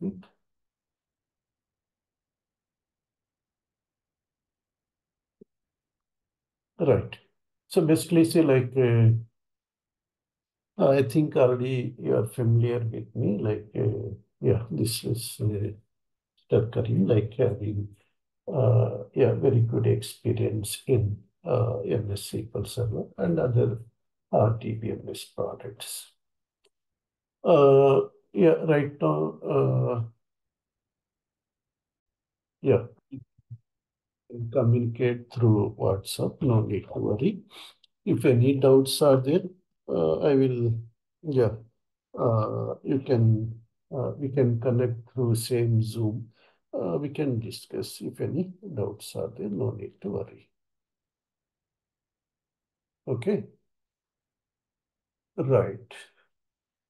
Right. So basically, say like, uh, I think already you are familiar with me. Like, uh, yeah, this is uh, Curry, like having, uh, yeah, very good experience in uh, MS SQL Server and other RDBMS products. Uh, yeah, right now, uh, yeah, communicate through WhatsApp, no need to worry. If any doubts are there, uh, I will, yeah, uh, you can, uh, we can connect through same Zoom. Uh, we can discuss if any doubts are there, no need to worry. Okay. Right.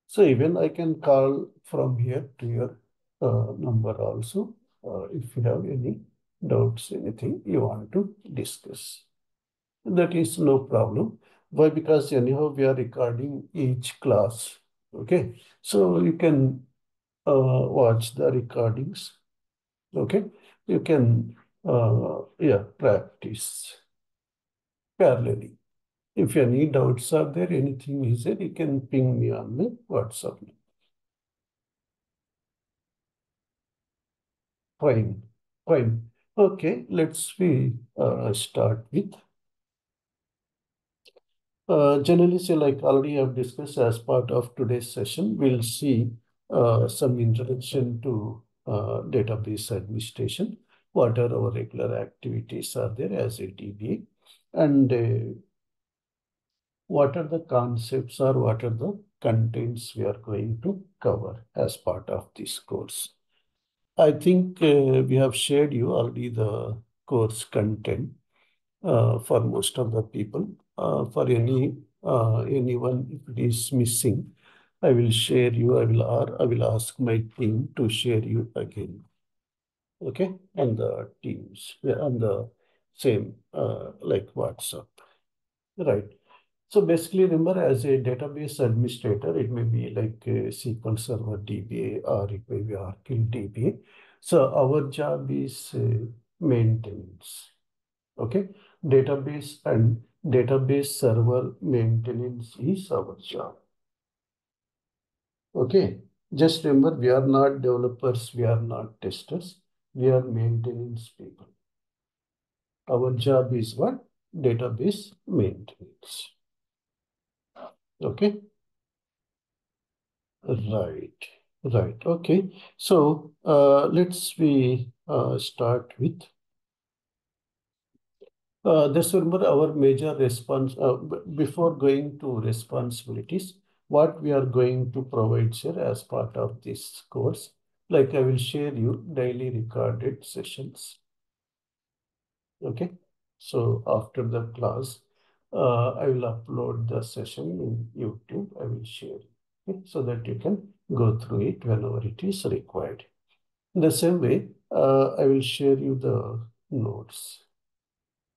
So even I can call from here to your uh, number also uh, if you have any doubts, anything you want to discuss. That is no problem. Why? Because anyhow we are recording each class. Okay. So you can uh, watch the recordings. Okay. You can, uh, yeah, practice parallelly. If any doubts are there, anything is there, you can ping me on the WhatsApp. Fine, fine. Okay, let's we uh, start with. Uh, generally, say like already I've discussed as part of today's session, we'll see uh, some introduction to uh, database administration. What are our regular activities are there as a DBA and uh, what are the concepts or what are the contents we are going to cover as part of this course. I think uh, we have shared you already the course content uh, for most of the people. Uh, for any uh, anyone if it is missing, I will share you. I will or I will ask my team to share you again. Okay, on the teams on the same uh, like WhatsApp, right? So basically, remember as a database administrator, it may be like a SQL Server DBA or it may be Oracle DBA. So our job is uh, maintenance. Okay, database and database server maintenance is our job. Okay, just remember we are not developers, we are not testers, we are maintenance people. Our job is what? Database maintenance. Okay. Right. Right. Okay. So uh, let's we uh, start with uh, this remember our major response uh, before going to responsibilities what we are going to provide here as part of this course like I will share you daily recorded sessions okay so after the class uh, I will upload the session in YouTube. I will share it so that you can go through it whenever it is required. In the same way, uh, I will share you the notes,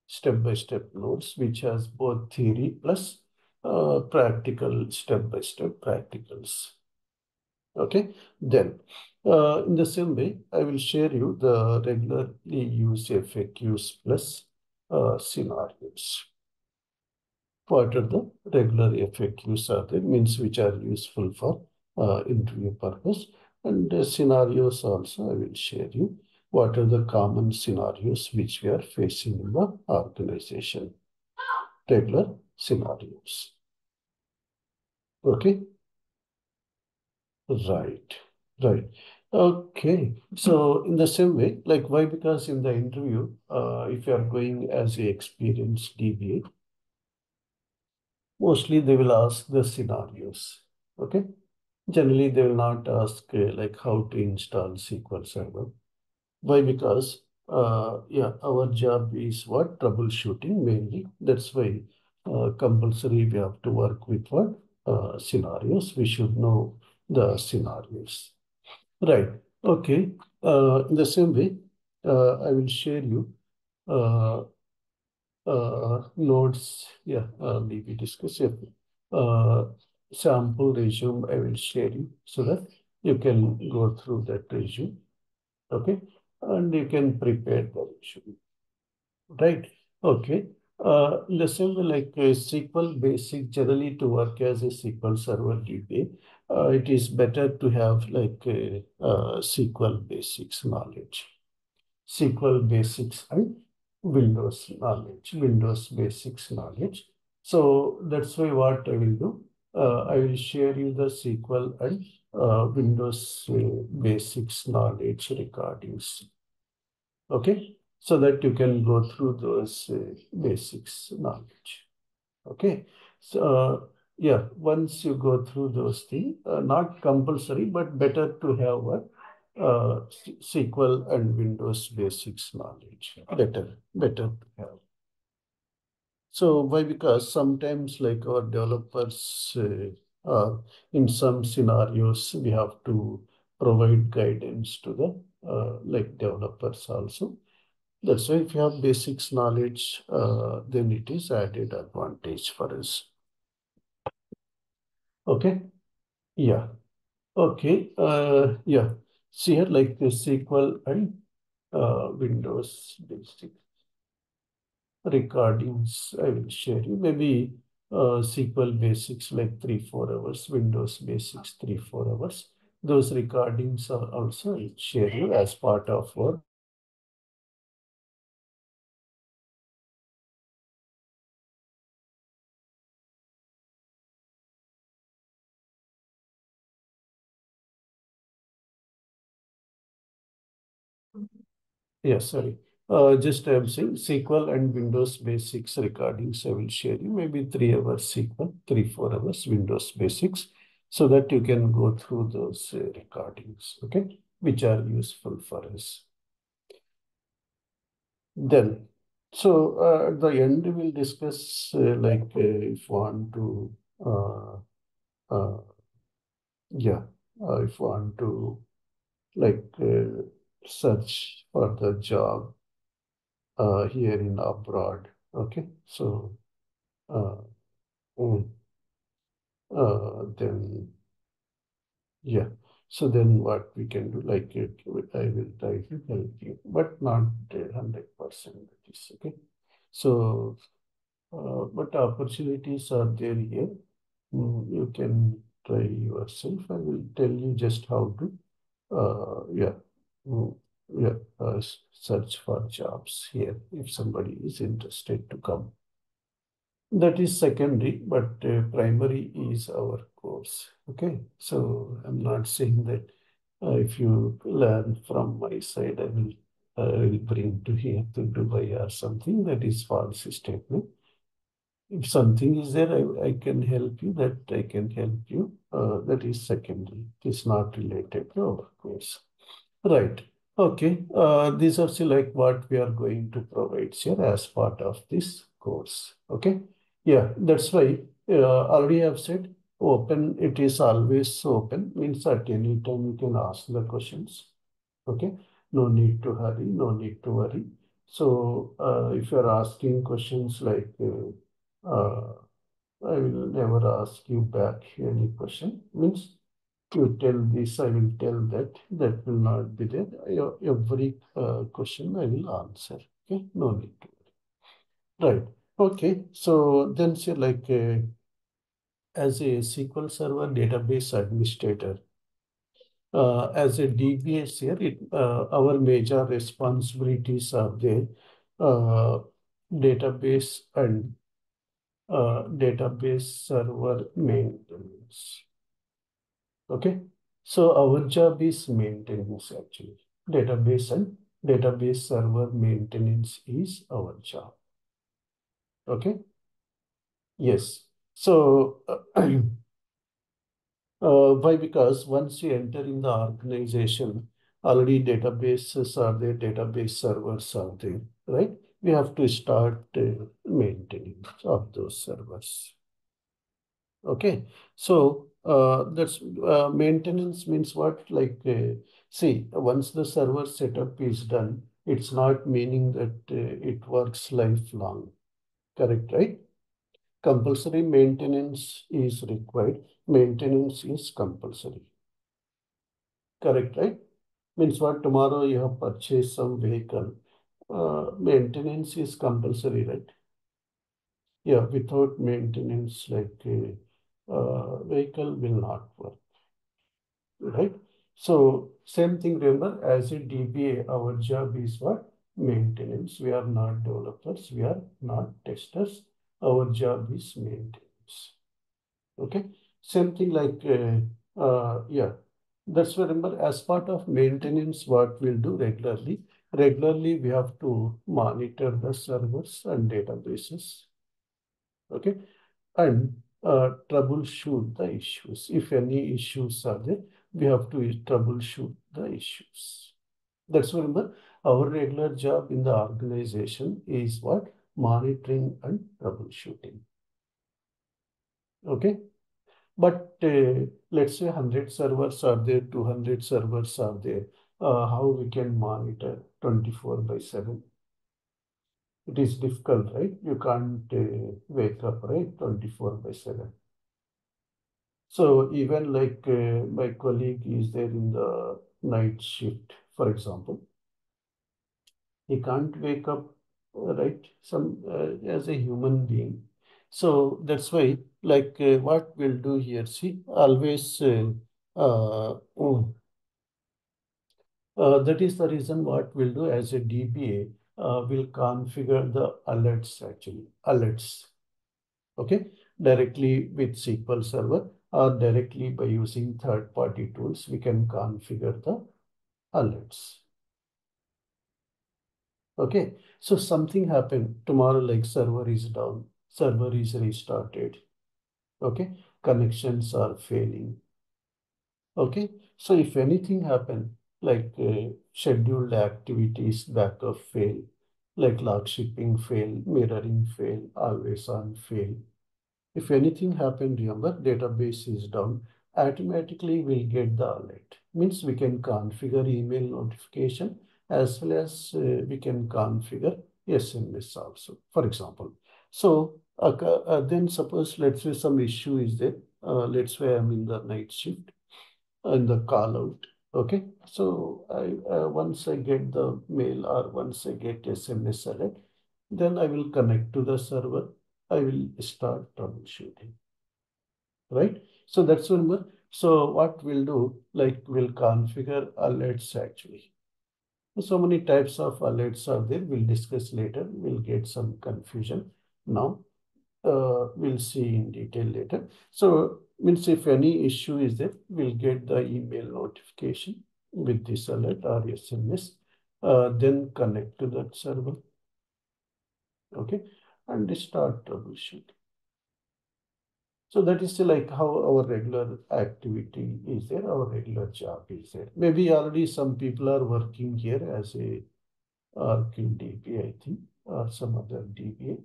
step-by-step -step notes, which has both theory plus uh, practical step-by-step -step practicals. Okay, then uh, in the same way, I will share you the regularly used FAQs plus uh, scenarios what are the regular FAQs are there, means which are useful for uh, interview purpose. And uh, scenarios also I will share you. What are the common scenarios which we are facing in the organization? Regular scenarios. Okay? Right, right. Okay, so in the same way, like why? Because in the interview, uh, if you are going as a experienced DBA, mostly they will ask the scenarios. Okay. Generally, they will not ask uh, like how to install SQL Server. Why? Because uh, yeah, our job is what troubleshooting mainly. That's why uh, compulsory we have to work with what uh, scenarios. We should know the scenarios. Right. Okay. Uh, in the same way, uh, I will share you uh, nodes, yeah, uh, maybe discuss it. Uh, sample resume I will share you so that you can go through that resume. Okay. And you can prepare the resume. Right. Okay. Uh, listen, like uh, SQL basic, generally to work as a SQL Server DB, uh, it is better to have like a, uh, SQL basics knowledge. SQL basics and Windows knowledge, Windows basics knowledge. So that's why what I will do, uh, I will share you the SQL and uh, Windows uh, basics knowledge recordings. Okay, so that you can go through those uh, basics knowledge. Okay, so uh, yeah, once you go through those things, not compulsory, but better to have a uh, SQL and Windows basics knowledge. Better, better have. So why? Because sometimes like our developers, uh, uh, in some scenarios, we have to provide guidance to the uh, like developers also. That's why if you have basics knowledge, uh, then it is added advantage for us. Okay. Yeah. Okay. Uh, yeah. See here like the SQL and uh, Windows basic recordings I will share you. Maybe uh, SQL basics like three, four hours, Windows basics three, four hours. Those recordings are also I'll share you as part of our Yes, sorry. Uh, just I'm saying SQL and Windows basics recordings I will share you. Maybe three hours SQL, three, four hours Windows basics, so that you can go through those uh, recordings, okay, which are useful for us. Then, so uh, at the end we'll discuss uh, like uh, if want to, uh, uh, yeah, if want to like search for the job uh, here in abroad. Okay, so uh, mm, uh, then yeah, so then what we can do, like it, I will try to help you, but not hundred percent. Okay, so uh, but opportunities are there here. Mm, you can try yourself. I will tell you just how to. Uh, yeah. Uh, search for jobs here if somebody is interested to come. That is secondary, but uh, primary is our course. Okay, so I'm not saying that uh, if you learn from my side, I will, uh, will bring to here to Dubai or something. That is false statement. If something is there, I, I can help you. That I can help you. Uh, that is secondary. It is not related to our course. Right. Okay. Uh, these are still like what we are going to provide here as part of this course. Okay. Yeah, that's why uh, already I've said open. It is always open. Means at any time you can ask the questions. Okay. No need to hurry. No need to worry. So uh, if you are asking questions like, uh, uh, I will never ask you back any question. Means you tell this, I will tell that. That will not be there. Every uh, question I will answer. Okay, no need to. worry. Right. Okay. So then say like uh, as a SQL Server database administrator, uh, as a DBS here, it, uh, our major responsibilities are there. Uh, database and uh, database server maintenance. Okay. So our job is maintenance actually. Database and database server maintenance is our job. Okay. Yes. So uh, why? Because once you enter in the organization, already databases are there, database servers are there, right? We have to start uh, maintaining of those servers. Okay. So uh, that's uh, maintenance means what? Like, uh, see, once the server setup is done, it's not meaning that uh, it works lifelong. Correct, right? Compulsory maintenance is required. Maintenance is compulsory. Correct, right? Means what tomorrow you have purchased some vehicle, uh, maintenance is compulsory, right? Yeah, without maintenance, like uh, vehicle will not work, right? So same thing, remember, as a DBA, our job is what? Maintenance. We are not developers, we are not testers. Our job is maintenance. Okay, same thing like, uh, uh, yeah, that's why remember as part of maintenance, what we'll do regularly, regularly we have to monitor the servers and databases. Okay, and uh, troubleshoot the issues. If any issues are there, we have to troubleshoot the issues. That's why remember our regular job in the organization is what? Monitoring and troubleshooting. Okay. But uh, let's say 100 servers are there, 200 servers are there. Uh, how we can monitor 24 by 7? It is difficult, right? You can't uh, wake up, right? 24 by 7. So even like uh, my colleague is there in the night shift, for example, he can't wake up, right? Some uh, as a human being. So that's why, like, uh, what we'll do here, see, always, uh, uh, uh, that is the reason what we'll do as a DBA, uh, we'll configure the alerts actually, alerts, okay, directly with SQL Server or directly by using third-party tools, we can configure the alerts. Okay, so something happened tomorrow, like server is down, server is restarted. Okay, connections are failing. Okay, so if anything happen, like uh, scheduled activities backup fail, like log shipping fail, mirroring fail, always on fail. If anything happened, remember database is down, automatically we'll get the alert. Means we can configure email notification as well as uh, we can configure SMS also, for example. So uh, uh, then suppose let's say some issue is there. Uh, let's say I'm in the night shift and the call out. Okay, so I uh, once I get the mail or once I get SMS alert, then I will connect to the server. I will start troubleshooting. Right? So that's one. more. So what we'll do, like we'll configure alerts actually. So many types of alerts are there. We'll discuss later. We'll get some confusion. Now, uh, we'll see in detail later. So means if any issue is there, we'll get the email notification with this alert or SMS, uh, then connect to that server. Okay, and start troubleshooting. So that is like how our regular activity is there, our regular job is there. Maybe already some people are working here as a Oracle DB, I think, or some other DBA.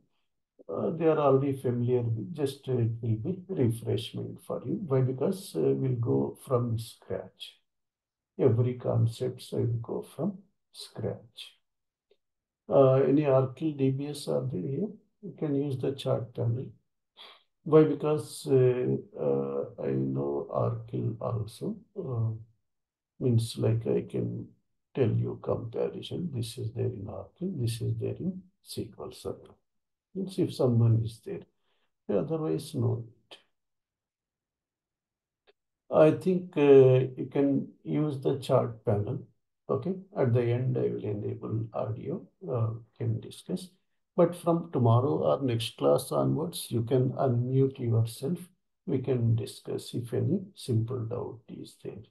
Uh, they are already familiar with, just uh, it will be refreshment for you. Why? Because uh, we'll go from scratch. Every concept so will go from scratch. Uh, any Oracle DBS are there here? You can use the chart panel. Why? Because uh, I know Oracle also. Means like I can tell you comparison. This is there in Oracle. This is there in SQL Server. Means if someone is there. Otherwise, no. I think uh, you can use the chart panel. Okay. At the end, I will enable audio. Uh, can discuss. But from tomorrow or next class onwards, you can unmute yourself. We can discuss if any simple doubt is there.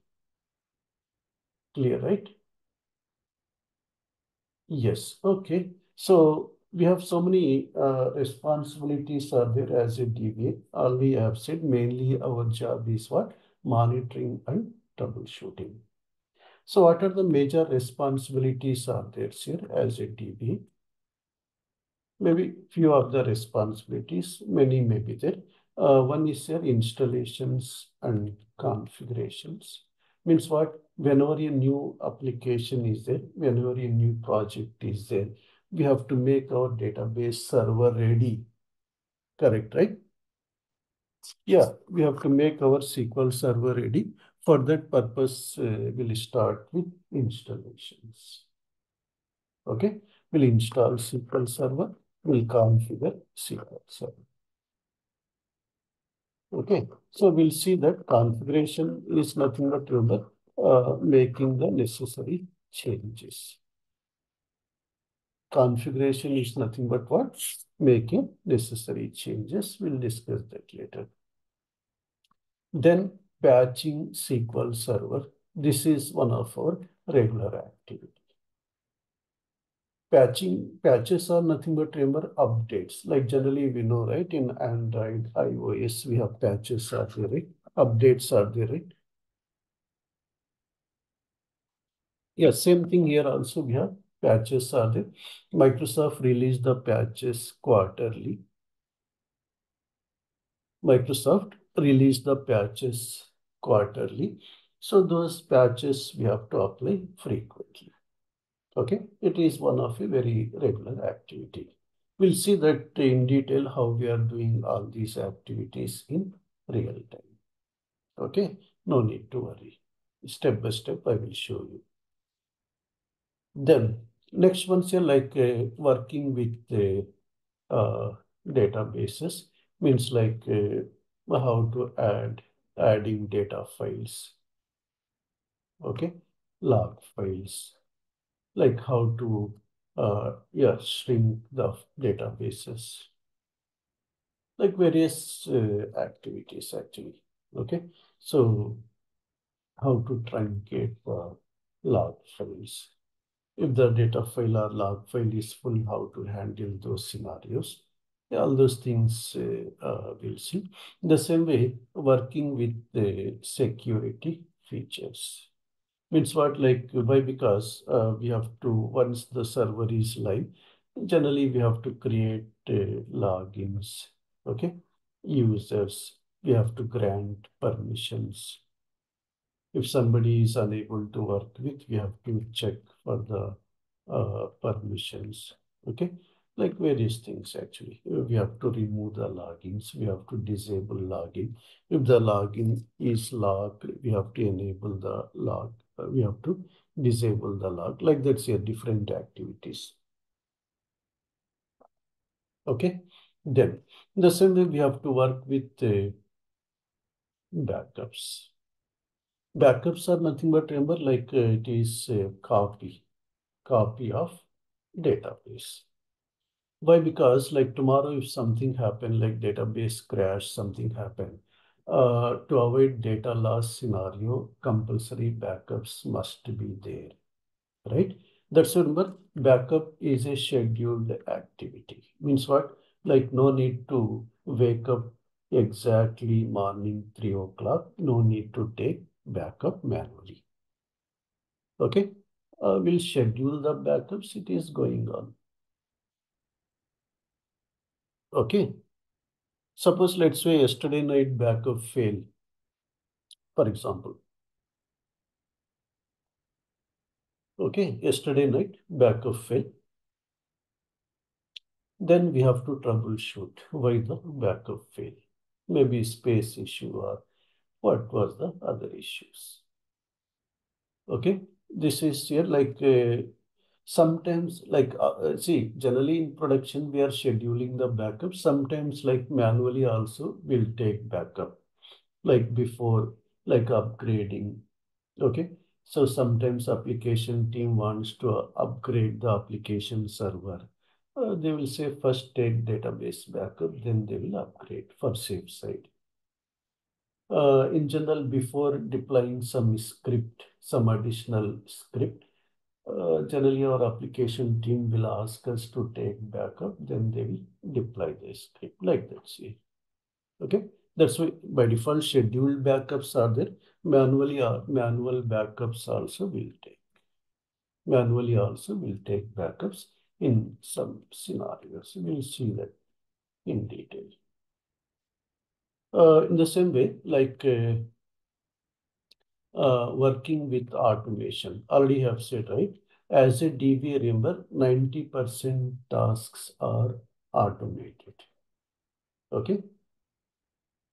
Clear, right? Yes. Okay. So we have so many uh, responsibilities are there as a DBA. All we have said mainly our job is what? Monitoring and troubleshooting. So what are the major responsibilities are there here as a DBA? maybe few of the responsibilities, many may be there. Uh, one is your installations and configurations. Means what? Whenever a new application is there, whenever a new project is there, we have to make our database server ready. Correct, right? Yeah, we have to make our SQL server ready For that purpose, uh, we'll start with installations. Okay, we'll install SQL Server, we'll configure SQL Server. Okay, so we'll see that configuration is nothing but remember uh, making the necessary changes. Configuration is nothing but what? Making necessary changes. We'll discuss that later. Then patching SQL Server. This is one of our regular activity. Patching patches are nothing but remember updates. Like generally we know, right? In Android, iOS, we have patches are there, right? Updates are there, right? Yeah, same thing here also we have patches are there. Microsoft released the patches quarterly. Microsoft released the patches quarterly. So those patches we have to apply frequently. Okay, it is one of a very regular activity. We'll see that in detail how we are doing all these activities in real time. Okay, no need to worry. Step by step, I will show you. Then next one here like uh, working with uh, uh, databases means like uh, how to add adding data files. Okay, log files, like how to uh, yeah shrink the databases, like various uh, activities actually. Okay, so how to truncate the log files if the data file or log file is full, how to handle those scenarios. All those things uh, uh, we'll see. In the same way, working with the security features. Means what like, why? Because uh, we have to, once the server is live, generally we have to create uh, logins, okay? Users, we have to grant permissions if somebody is unable to work with, we have to check for the uh, permissions. Okay, like various things actually. We have to remove the logins. We have to disable login. If the login is logged, we have to enable the log. Uh, we have to disable the log. Like that's your different activities. Okay, then the same way we have to work with uh, backups. Backups are nothing but remember like uh, it is a copy, copy of database. Why? Because like tomorrow if something happen like database crash, something happen, uh, to avoid data loss scenario, compulsory backups must be there, right? That's remember backup is a scheduled activity. Means what? Like no need to wake up exactly morning three o'clock. No need to take backup manually. Okay, uh, we'll schedule the backups. It is going on. Okay. Suppose let's say yesterday night backup failed, for example. Okay, yesterday night backup failed. Then we have to troubleshoot why the backup failed. Maybe space issue or what was the other issues. Okay, this is here like uh, sometimes like uh, uh, see generally in production we are scheduling the backup. Sometimes like manually also we'll take backup like before like upgrading. Okay so sometimes application team wants to upgrade the application server. Uh, they will say first take database backup then they will upgrade for safe side uh, in general, before deploying some script, some additional script, uh, generally our application team will ask us to take backup, then they will deploy the script like that. See, okay. That's why by default scheduled backups are there. Manually, uh, manual backups also will take. Manually also will take backups in some scenarios. We'll see that in detail. Uh, in the same way, like uh, uh, working with automation, already have said, right? As a DB, remember, 90% tasks are automated. Okay?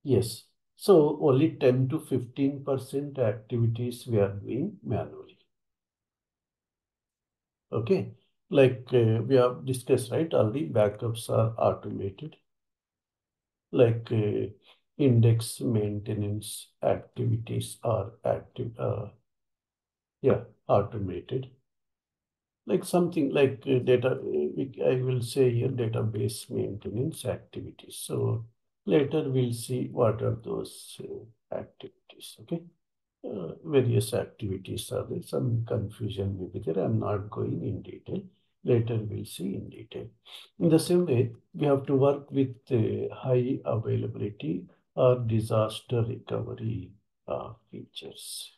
Yes. So only 10 to 15% activities we are doing manually. Okay, like uh, we have discussed, right? Already backups are automated. Like uh, index maintenance activities are active, uh, yeah, automated. Like something like uh, data, I will say here database maintenance activities. So later we'll see what are those uh, activities, okay? Uh, various activities are there. Some confusion may be there. I'm not going in detail. Later we'll see in detail. In the same way, we have to work with uh, high availability or disaster recovery uh, features.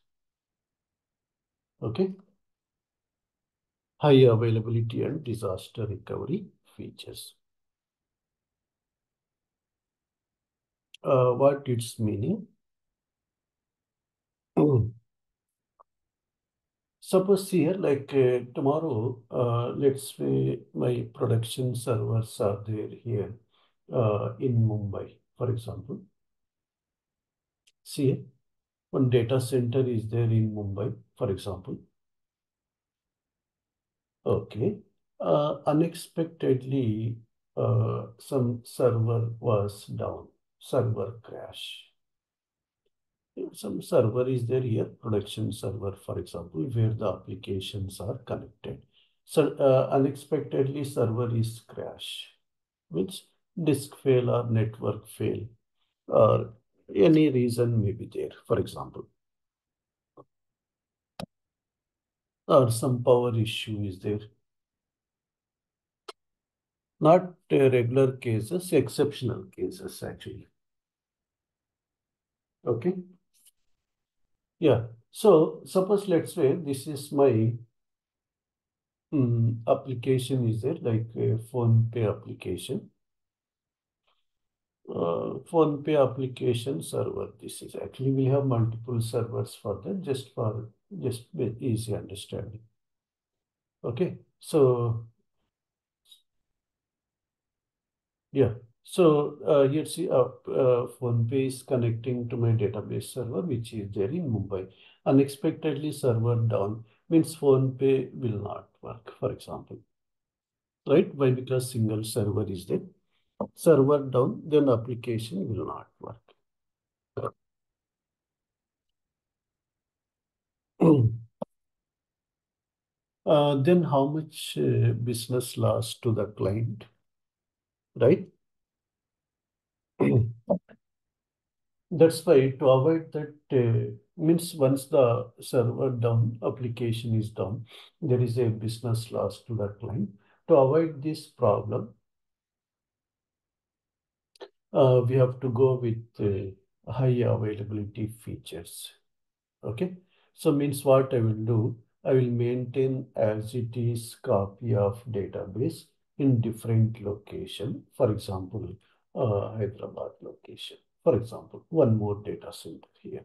Okay. High availability and disaster recovery features. Uh, what its meaning? Suppose here, like uh, tomorrow, uh, let's say my production servers are there here uh, in Mumbai, for example. See, one data center is there in Mumbai, for example. Okay. Uh, unexpectedly, uh, some server was down, server crash some server is there here, production server, for example, where the applications are connected. So uh, unexpectedly server is crash, which disk fail or network fail or any reason may be there, for example. Or some power issue is there. Not uh, regular cases, exceptional cases actually. Okay. Yeah. So suppose let's say this is my um, application is there like a PhonePe application. Uh, pay application server. This is actually we have multiple servers for that just for just easy understanding. Okay. So yeah. So uh, here see uh, uh, is connecting to my database server, which is there in Mumbai. Unexpectedly server down means phone PhonePe will not work, for example. Right? Why? Because single server is there. Server down, then application will not work. uh, then how much uh, business loss to the client? Right? That's why to avoid that uh, means once the server down application is down, there is a business loss to the client. To avoid this problem, we have to go with uh, high availability features. Okay, so means what I will do, I will maintain as it is copy of database in different location. For example, uh, Hyderabad location. For example, one more data center here.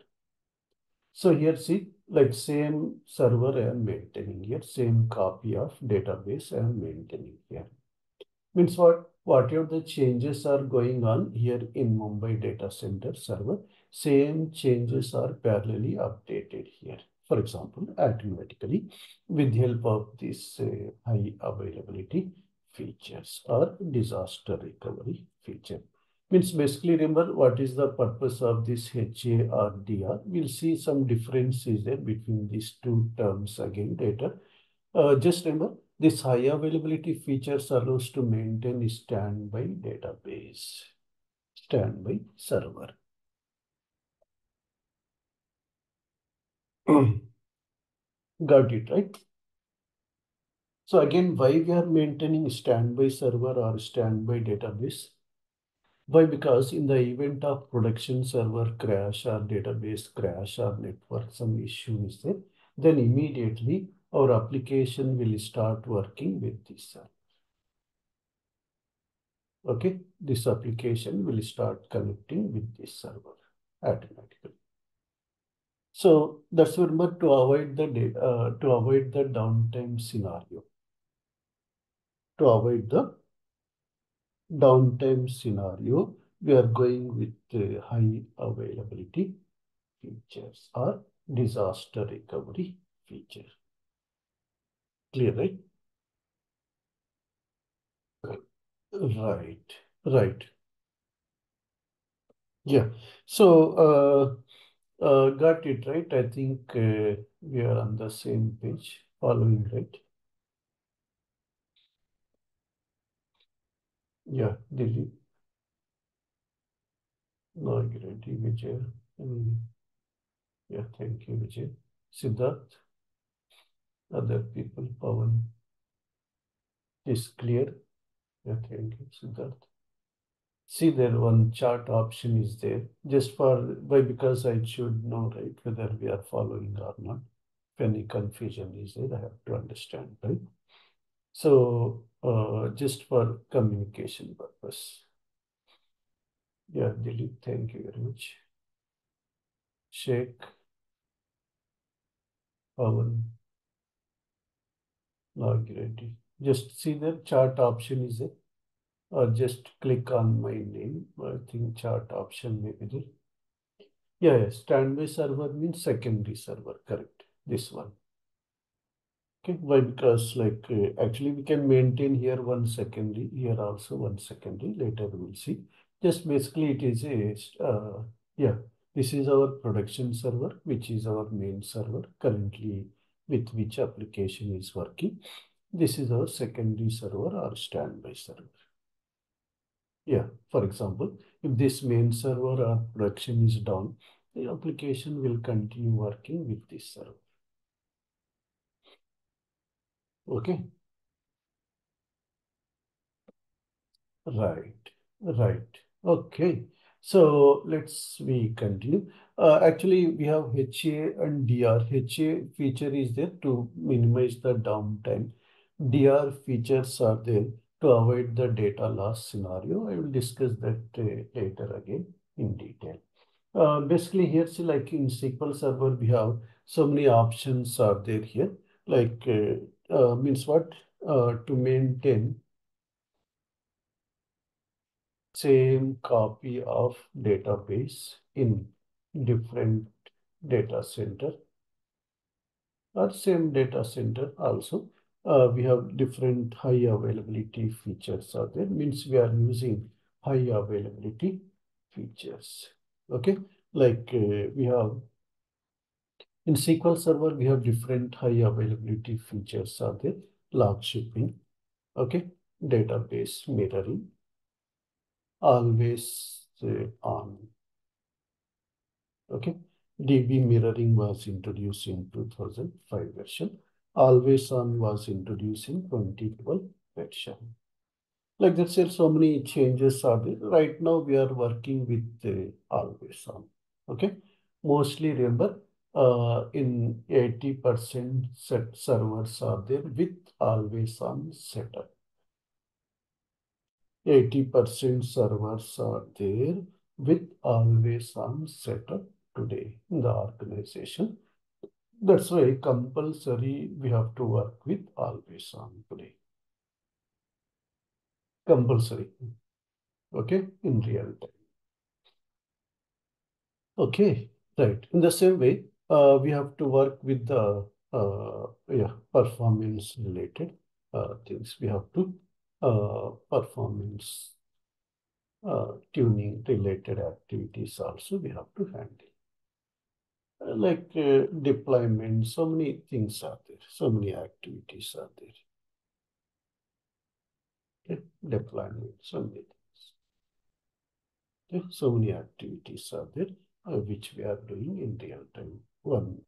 So here see, like same server I am maintaining here, same copy of database I am maintaining here. Means what? Whatever the changes are going on here in Mumbai data center server, same changes are parallelly updated here. For example, automatically with the help of this uh, high availability features or disaster recovery feature. Means basically remember what is the purpose of this HARDR. We'll see some differences there between these two terms again later. Uh, just remember this high availability feature allows to maintain standby database, standby server. Got it, right? So again, why we are maintaining standby server or standby database? Why? Because in the event of production server crash or database crash or network some issue is there, then immediately our application will start working with this server. Okay, this application will start connecting with this server automatically. So that's remember to avoid the uh, to avoid the downtime scenario to avoid the downtime scenario, we are going with uh, high availability features or disaster recovery feature. Clear, right? Right, right. Yeah. So, uh, uh, got it right. I think uh, we are on the same page, following right. Yeah, Delhi. Nagirati, Vijay. Mm, Yeah, thank you, Vijay. Siddharth, other people, Pawan. Is clear? Yeah, thank you, Siddharth. See there one chart option is there just for why because I should know right whether we are following or not. If any confusion is there, I have to understand, right? So uh, just for communication purpose. Yeah, Dilip, thank you very much. Sheikh, Pawan, Nagirati. Just see the chart option is there. Or just click on my name. I think chart option may be there. Yeah, yeah, standby server means secondary server, correct. This one. Okay, why? Because like uh, actually we can maintain here one secondary, here also one secondary. Later we'll see. Just basically it is a uh, yeah. This is our production server, which is our main server currently with which application is working. This is our secondary server or standby server. Yeah, for example, if this main server or production is down, the application will continue working with this server. Okay. Right, right. Okay. So let's we continue. Uh, actually, we have HA and DR. HA feature is there to minimize the downtime. DR features are there to avoid the data loss scenario. I will discuss that uh, later again in detail. Uh, basically, here, see, like in SQL Server, we have so many options are there here. Like uh, uh, means what? Uh, to maintain same copy of database in different data center or same data center also. Uh, we have different high availability features are there means we are using high availability features. Okay, like uh, we have in SQL Server, we have different high availability features are there. Log shipping, okay, database mirroring, always on. Okay, DB mirroring was introduced in 2005 version. Always on was introduced in 2012 version. Like that said, so many changes are there. Right now we are working with uh, always on. Okay, mostly remember uh, in 80% set servers are there with always on setup. 80% servers are there with always on setup today in the organization. That's why compulsory we have to work with always on today. Compulsory. Okay, in real time. Okay, right. In the same way, uh, we have to work with the uh, yeah performance related uh, things. We have to uh, performance uh, tuning related activities also we have to handle. Uh, like uh, deployment, so many things are there, so many activities are there. Okay? Deployment, so many things. Okay? So many activities are there uh, which we are doing in real time. One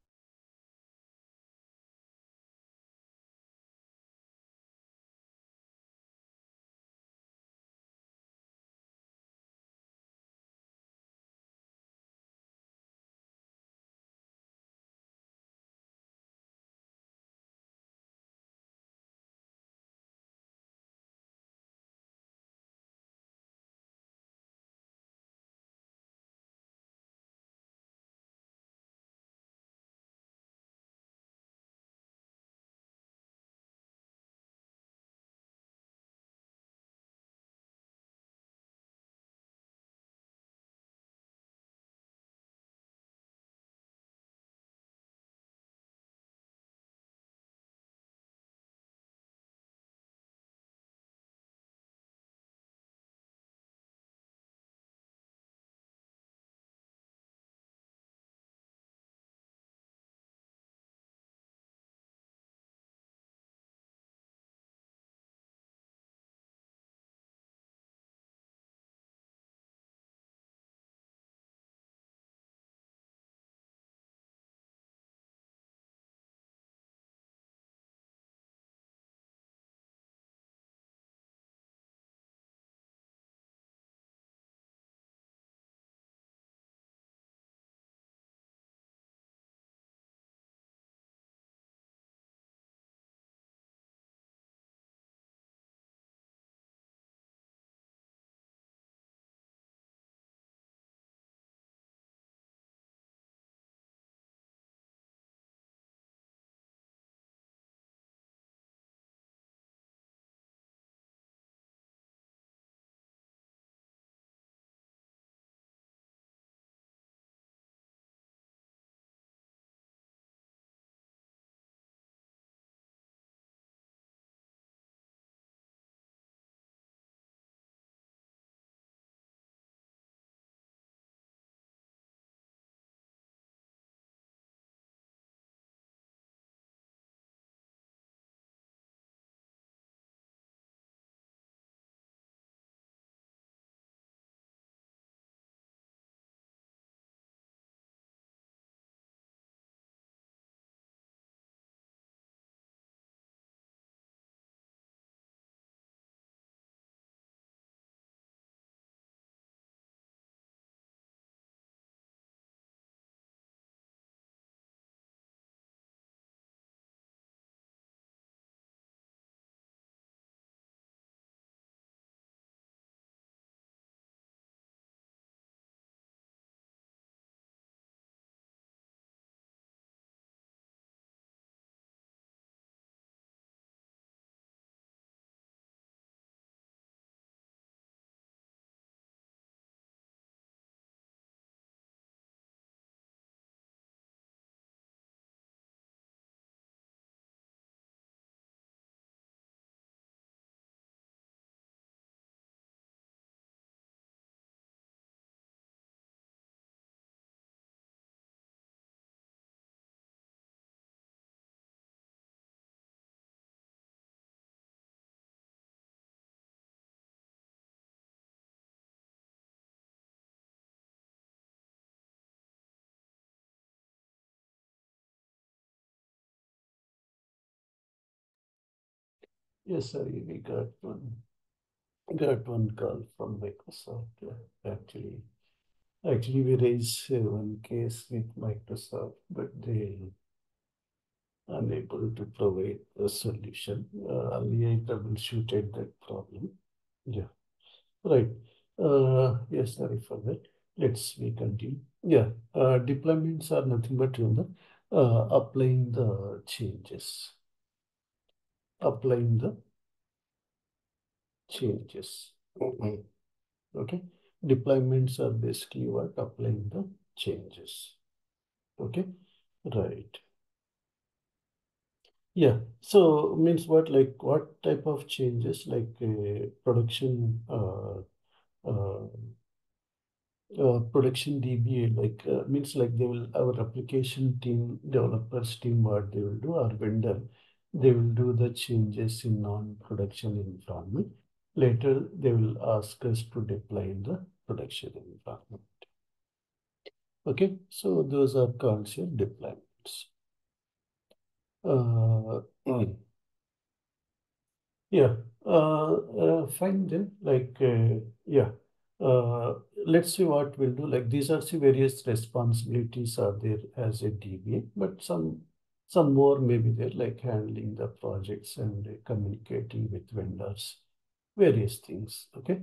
Yes, sir, we got one, got one call from Microsoft, uh, actually. Actually, we raised one case with Microsoft, but they unable to provide a solution. Uh, earlier, I troubleshooted that problem. Yeah, right. Uh, yes, sorry for that. Let's we continue. Yeah, uh, deployments are nothing but remember uh, applying the changes, applying the changes. Okay, deployments are basically what? Applying the changes. Okay, right. Yeah, so means what? Like what type of changes? Like uh, production uh, uh, uh, production DBA like uh, means like they will our application team developers team what they will do our vendor they will do the changes in non-production environment. Later they will ask us to deploy in the production environment. Okay so those are called your deployments. Uh, yeah uh, uh, fine then. Like uh, yeah uh, let's see what we'll do. Like these are the various responsibilities are there as a DBA, but some some more may be there, like handling the projects and communicating with vendors, various things. Okay.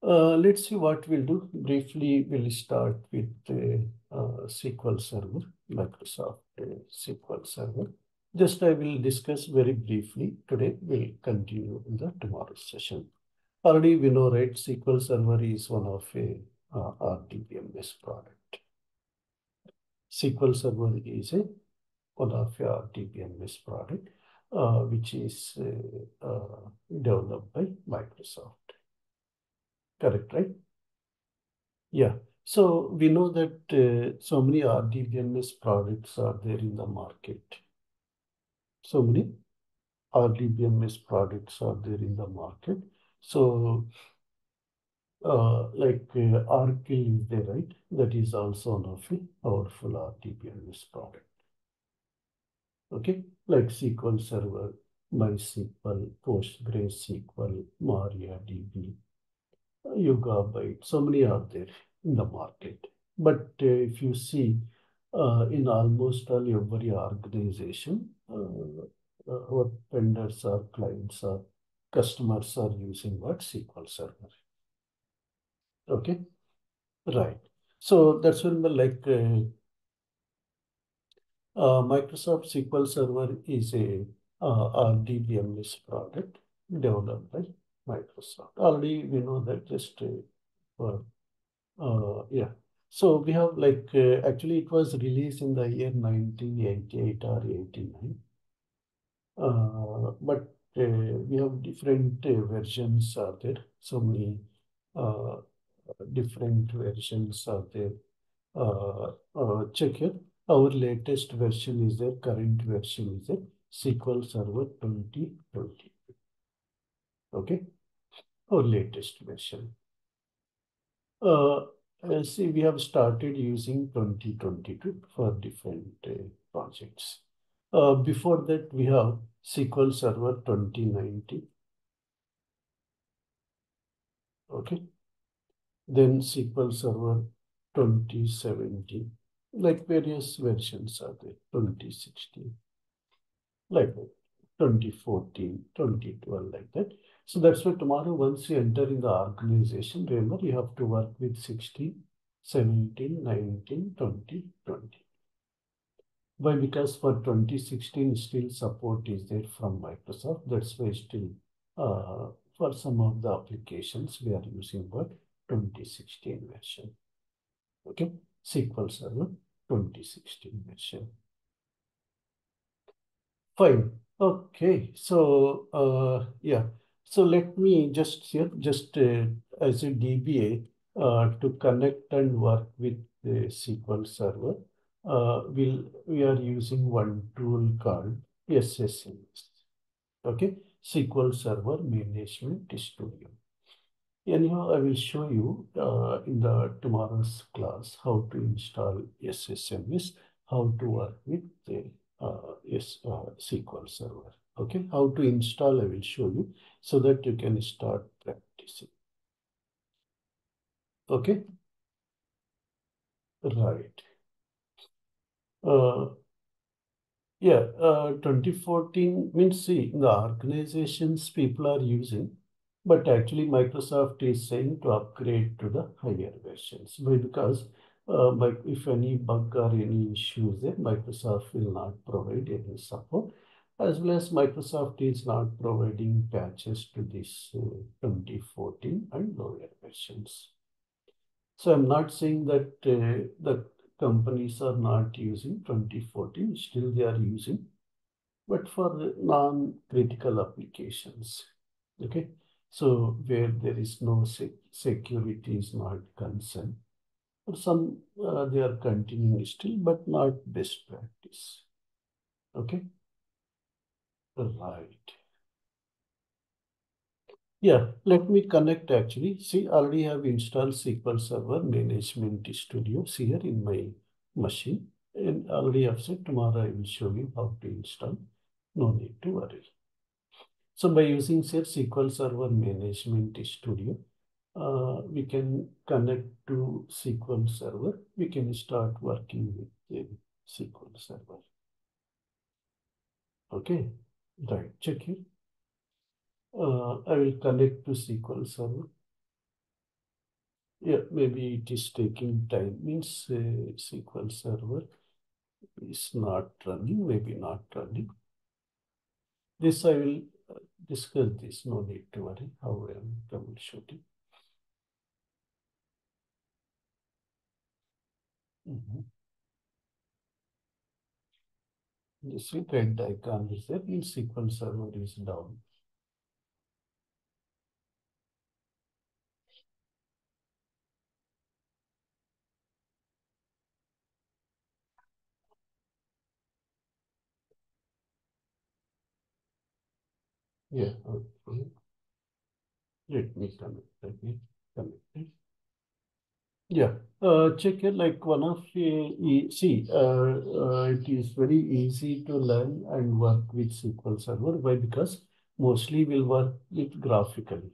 Uh, let's see what we'll do. Briefly, we'll start with uh, uh, SQL Server, Microsoft uh, SQL Server. Just I will discuss very briefly today. We'll continue in the tomorrow's session. Already we know, right, SQL Server is one of a uh, RDBMS product. SQL Server is a one of a RDBMS product, which is uh, uh, developed by Microsoft. Correct, right? Yeah. So we know that uh, so many RDBMS products are there in the market. So many RDBMS products are there in the market. So, like Oracle is there, right? That is also one of the powerful RDBMS product. Okay, like SQL Server, MySQL, PostgreSQL, MariaDB, Yugabyte, so many are there in the market. But uh, if you see uh, in almost all every organization, uh, uh our vendors or clients are customers are using what SQL Server. Okay, right. So that's when like uh, Microsoft SQL Server is a uh, RDBMS product developed by Microsoft. Already we know that just uh, uh, yeah. So we have like uh, actually it was released in the year 1988 or 89. Uh, but uh, we have different uh, versions are there. So many uh, different versions are there. check here. Our latest version is there. Current version is there. SQL Server 2020. Okay. Our latest version. Uh, see, we have started using 2022 for different uh, projects. Uh, before that, we have SQL Server 2019. Okay. Then SQL Server 2017. Like various versions are there. 2016. Like that. 2014, 2012, like that. So that's why tomorrow, once you enter in the organization, remember you have to work with 16, 17, 19, 20, 20. Why? Because for 2016, still support is there from Microsoft. That's why still uh, for some of the applications, we are using what 2016 version. Okay, SQL Server 2016 version. Fine. Okay, so uh, yeah. So let me just here, just uh, as a DBA uh, to connect and work with the SQL Server uh, we'll, we are using one tool called SSMS. Okay, SQL Server Management Studio. Anyhow, I will show you uh, in the tomorrow's class how to install SSMS, how to work with the uh, yes, uh, SQL Server. Okay, how to install I will show you so that you can start practicing. Okay, right. Uh, yeah, uh, 2014 means see the organizations people are using, but actually Microsoft is saying to upgrade to the higher versions. Because uh, if any bug or any issues there, Microsoft will not provide any support as well as Microsoft is not providing patches to this uh, 2014 and lower versions. So I'm not saying that uh, the companies are not using 2014, still they are using, but for non-critical applications, okay? So where there is no sec security is not concerned. Some, uh, they are continuing still, but not best practice, okay? Right. Yeah, let me connect actually. See, already have installed SQL Server Management Studio here in my machine. And already have said tomorrow I will show you how to install. No need to worry. So by using say SQL Server Management Studio, uh, we can connect to SQL Server. We can start working with the SQL Server. Okay. Right, check here. Uh, I will connect to SQL Server. Yeah, maybe it is taking time. Means uh, SQL Server is not running, maybe not running. This I will discuss this. No need to worry how I am troubleshooting. Mm -hmm. See red icon is there means SQL Server is down. Yeah, okay. Let me connect again. Connect. Yeah, uh, check it like one of the, see, uh, uh, it is very easy to learn and work with SQL Server. Why? Because mostly we'll work with graphically.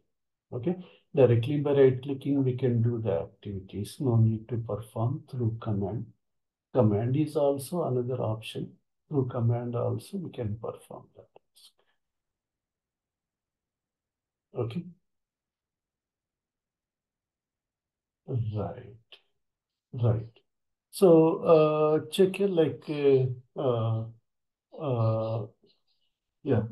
Okay, directly by right clicking, we can do the activities. No need to perform through command. Command is also another option. Through command also, we can perform that Okay. Right. Right. So uh, check here like uh, uh, yeah.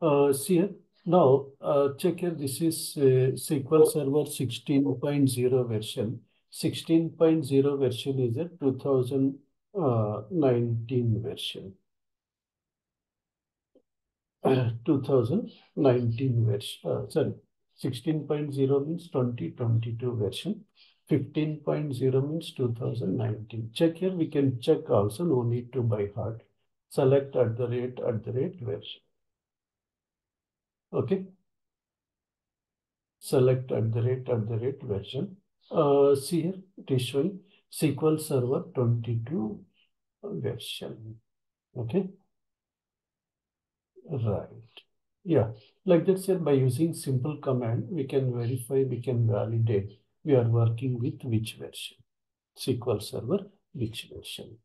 Uh, see here now uh, check here. This is uh, SQL Server 16.0 version. 16.0 version is a 2019 version. 2019 version. Uh, sorry, 16.0 means 2022 version. 15.0 means 2019. Check here, we can check also, no need to by heart. Select at the rate, at the rate version. Okay. Select at the rate, at the rate version. Uh, see here, it is showing SQL Server 22 version. Okay. Right. Yeah, like that said, by using simple command, we can verify, we can validate we are working with which version. SQL Server, which version.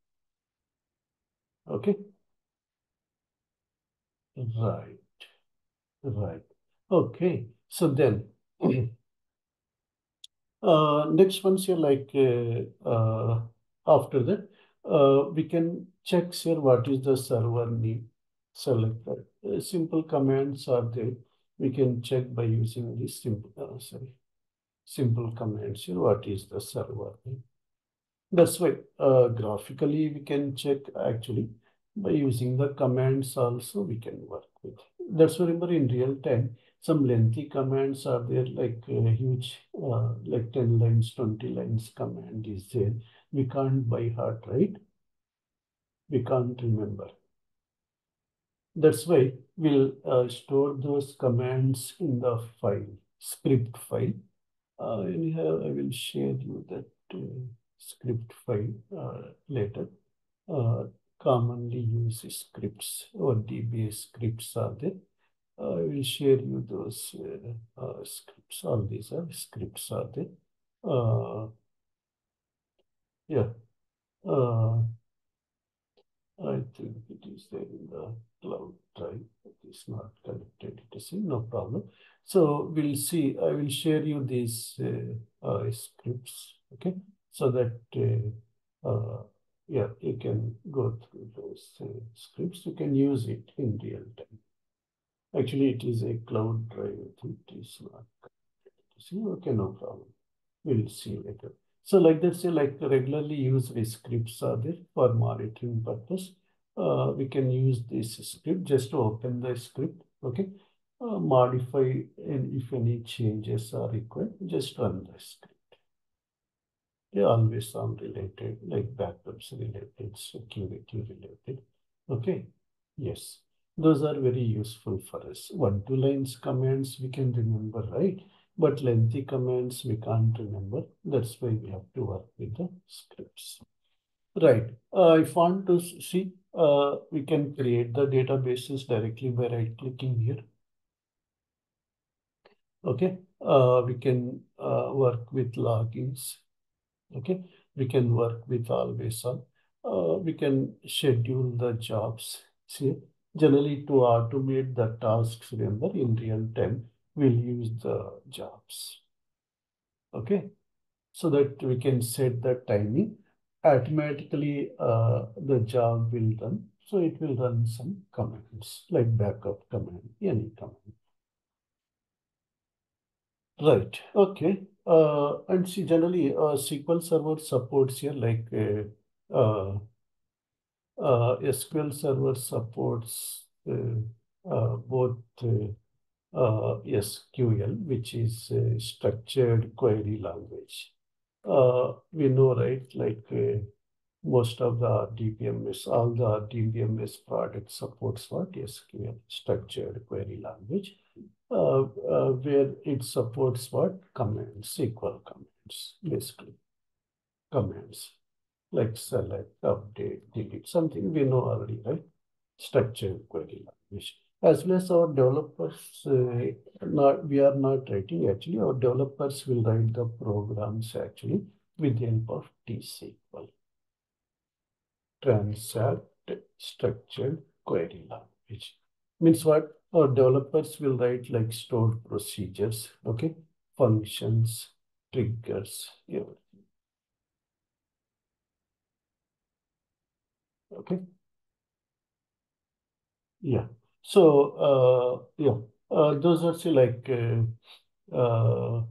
Okay. Right. Right. Okay. So then, uh, next one's here like uh, uh, after that, uh, we can check here what is the server name selected. Uh, simple commands are there. We can check by using this simple, uh, sorry, simple commands here. What is the server? That's why uh, graphically we can check actually by using the commands also we can work with. That's why remember in real time, some lengthy commands are there like uh, huge, uh, like 10 lines, 20 lines command is there. We can't by heart, right? We can't remember. That's why we'll uh, store those commands in the file, script file. Uh, anyhow, I will share you that uh, script file uh, later. Uh, commonly used scripts or DBA scripts are there. I will share you those uh, uh, scripts. All these are scripts are there. Uh, yeah. I think it is there in the cloud drive. It is not connected It is see, no problem. So we'll see, I will share you these uh, uh, scripts, okay? So that, uh, uh yeah, you can go through those uh, scripts. You can use it in real time. Actually, it is a cloud drive. It is not connected. Okay, no problem. We'll see later. So like that, say like regularly used scripts are there for monitoring purpose. Uh, we can use this script just to open the script, okay? Uh, modify and if any changes are required, just run the script. They always some related, like backups related, security related, okay? Yes, those are very useful for us. One, two lines commands we can remember, right? But lengthy commands we can't remember. That's why we have to work with the scripts. Right. Uh, if want to see, uh, we can create the databases directly by right clicking here. Okay. Uh, we can uh, work with logins. Okay. We can work with always on. Uh, we can schedule the jobs. See, generally to automate the tasks, remember in real time, we'll use the jobs. Okay. So that we can set the timing. Automatically, uh, the job will run. So it will run some commands like backup command, any command. Right. Okay. Uh, and see, generally, uh, SQL Server supports here like uh, uh, uh SQL Server supports uh, both SQL, which is a structured query language. Uh, we know, right, like uh, most of the DBMS, all the DBMS products supports what? SQL, structured query language, uh, uh, where it supports what? Commands, SQL commands, basically. Commands like select, update, delete, something we know already, right? Structured query language as well as our developers, uh, not, we are not writing actually, our developers will write the programs actually with the help of T-SQL. Transact structured query language. Means what? Our developers will write like stored procedures, okay? Functions, triggers, everything. Okay? Yeah. So, uh, yeah, uh, those are say like, uh,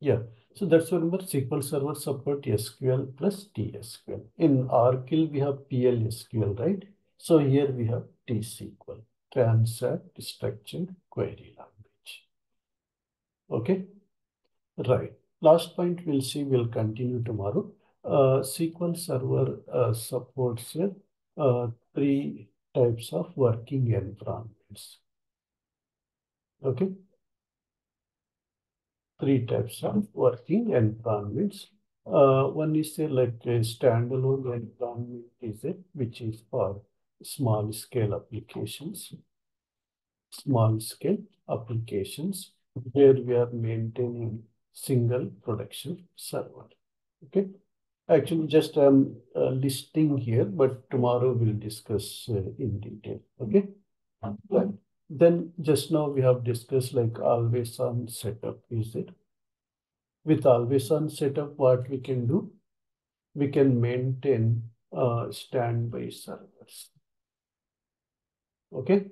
yeah. So that's why remember SQL Server support SQL plus TSQL. In Oracle, we have PLSQL, right? So here we have TSQL, Transact Structured Query Language. Okay, right. Last point we'll see, we'll continue tomorrow. Uh, SQL Server uh, supports uh, three types of working environments. Okay. Three types of working environments. Uh, one is a, like a standalone environment is it, which is for small scale applications. Small scale applications where we are maintaining single production server. Okay. Actually, just I'm uh, listing here, but tomorrow we'll discuss uh, in detail. Okay. Right. Then just now we have discussed like always on setup. Is it? With always on setup, what we can do? We can maintain uh, standby servers. Okay.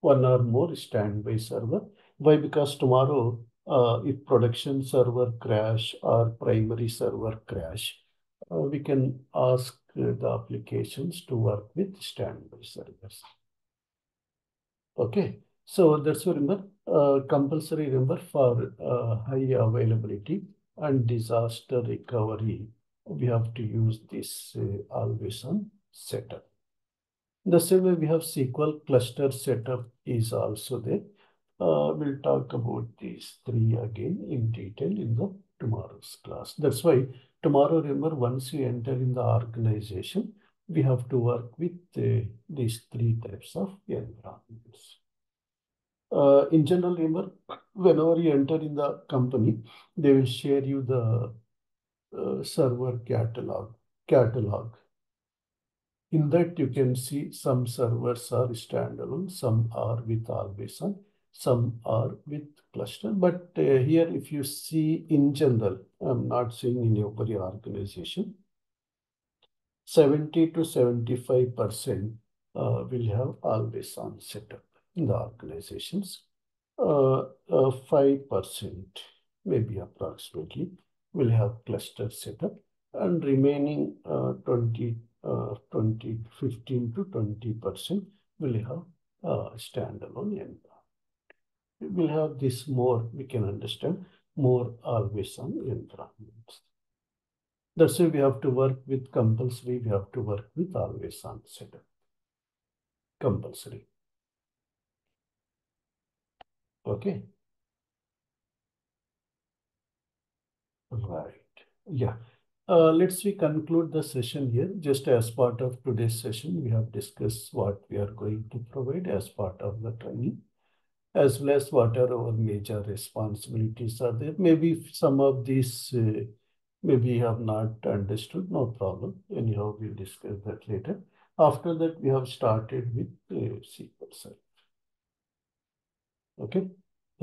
One or more standby server. Why? Because tomorrow, uh, if production server crash or primary server crash, we can ask uh, the applications to work with standby servers. Okay, so that's remember, uh, compulsory remember for uh, high availability and disaster recovery, we have to use this uh, always on setup. The same way we have SQL cluster setup is also there. Uh, we'll talk about these three again in detail in the tomorrow's class. That's why tomorrow, remember, once you enter in the organization, we have to work with uh, these three types of environments. Uh, in general, remember, whenever you enter in the company, they will share you the uh, server catalog. Catalog. In that, you can see some servers are standalone, some are with always some are with cluster. But uh, here, if you see in general, I'm not saying in every organization, 70 to 75% uh, will have always on setup in the organizations. 5% uh, maybe approximately will have cluster setup and remaining uh, 20, uh, 20, 15 to 20% will have uh, standalone environment. We will have this more, we can understand, more always on environments. That's why we have to work with compulsory, we have to work with always on setup. Compulsory. Okay. Right. Yeah. Uh, let's we conclude the session here. Just as part of today's session, we have discussed what we are going to provide as part of the training, as well as what are our major responsibilities are there. Maybe some of these uh, maybe you have not understood, no problem. Anyhow, we'll discuss that later. After that, we have started with uh, SQL Server. Okay,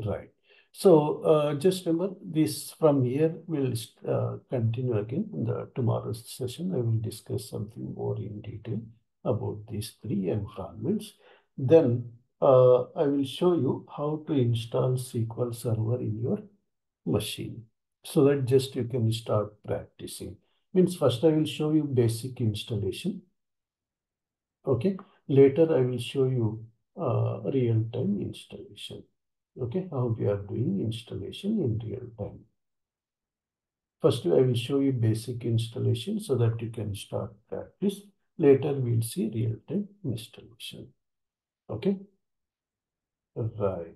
right. So uh, just remember this from here, we'll uh, continue again in the tomorrow's session. I will discuss something more in detail about these three environments. Then uh, I will show you how to install SQL Server in your machine so that just you can start practicing. Means first I will show you basic installation. Okay. Later I will show you uh, real-time installation. Okay. How we are doing installation in real time. First I will show you basic installation so that you can start practice. Later we'll see real-time installation. Okay. Right.